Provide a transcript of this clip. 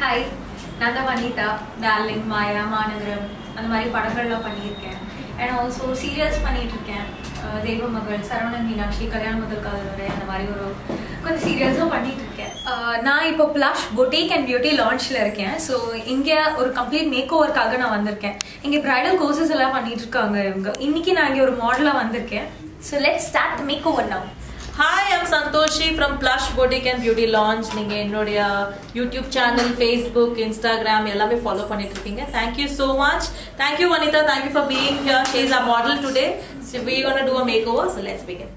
Hi நான் தான் Vanitha darling மாயா மாநகரம் அந்த மாதிரி படங்கள்லாம் பண்ணியிருக்கேன். அண்ட் ஆல்சோ சீரியல்ஸ் பண்ணிகிட்ருக்கேன் இருக்கேன் தெய்வ மகள் சரவணன் மீனாட்சி கல்யாண முதல் காதலோட அந்த மாதிரி ஒரு கொஞ்சம் சீரியல்ஸும் பண்ணிகிட்ருக்கேன் இருக்கேன் நான் இப்போ ப்ளஷ் பொட்டிக் அண்ட் பியூட்டி லான்ச்சில் இருக்கேன். ஸோ இங்கே ஒரு கம்ப்ளீட் மேக் ஓவருக்காக நான் வந்திருக்கேன். இங்கே ப்ரைடல் கோர்சஸ் எல்லாம் பண்ணிகிட்ருக்காங்க இருக்காங்க இவங்க. இன்னைக்கு நான் இங்கே ஒரு மாடலாக வந்திருக்கேன். So let start makeover now hi I'm Santhoshi from blush boutique and beauty lounge நீங்க என்னுடைய யூடியூப் சேனல் ஃபேஸ்புக் இன்ஸ்டாகிராம் எல்லாமே ஃபாலோ பண்ணிட்டு இருக்கீங்க thank you so much thank you Vanitha thank you for being here she is a model today we gonna do a makeover so let's begin